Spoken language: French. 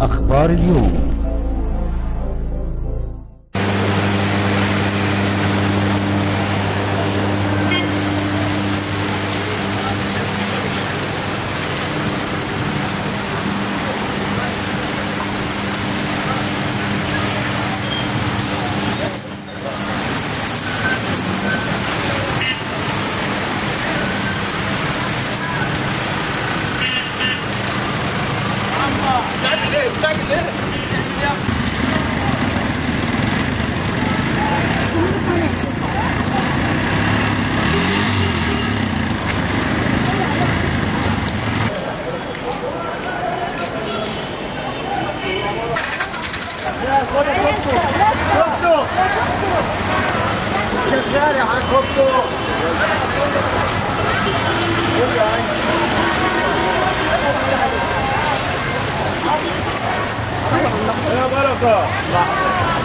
أخبار اليوم. Cherchez à l'air un Olha agora só.